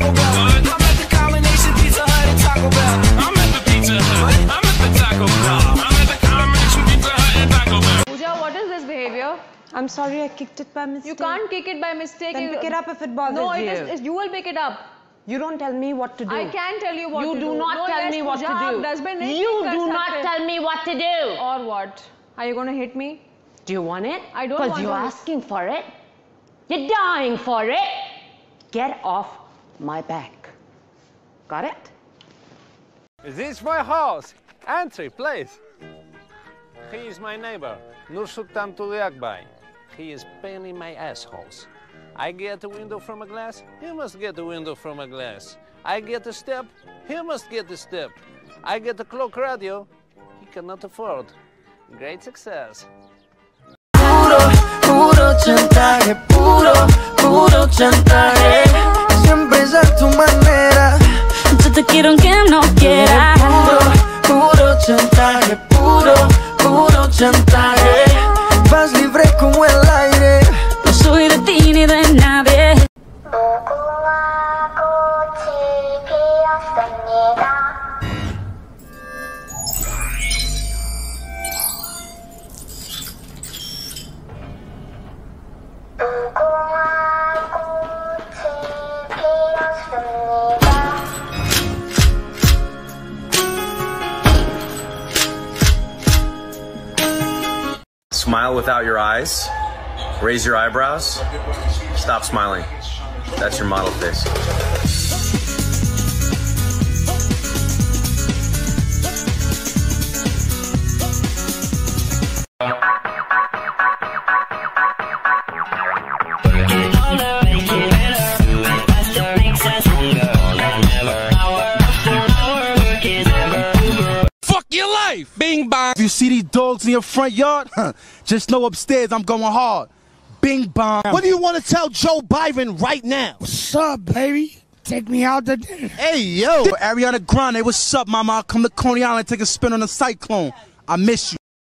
I'm Pooja, what is this behavior? I'm sorry, I kicked it by mistake. You can't kick it by mistake. Then pick it up if it bothers no, you. No, it is. You will pick it up. You don't tell me what to do. I can tell you what you to do. You do not no, tell yes, me what to do. You do not tell me what to do. Or what? Are you going to hit me? Do you want it? I don't want it. Because you're asking for it. You're dying for it. Get off my back. Got it? this is my house? Entry, please. He is my neighbor, Nursultan Tulyakbay. He is paining my assholes. I get a window from a glass, he must get a window from a glass. I get a step, he must get a step. I get a clock radio, he cannot afford. Great success. Puro, puro chantaje, puro, puro chantaje. Quiero aunque no quieras. Puro, puro chantaje, puro, puro chantaje. Smile without your eyes. Raise your eyebrows. Stop smiling. That's your model face. Your life! Bing bong. If you see these dogs in your front yard, huh, just know upstairs I'm going hard. Bing bong. What do you want to tell Joe Biden right now? What's up, baby? Take me out to dinner. Hey, yo. Ariana Grande, what's up, mama? I'll come to Coney Island, take a spin on the cyclone. I miss you.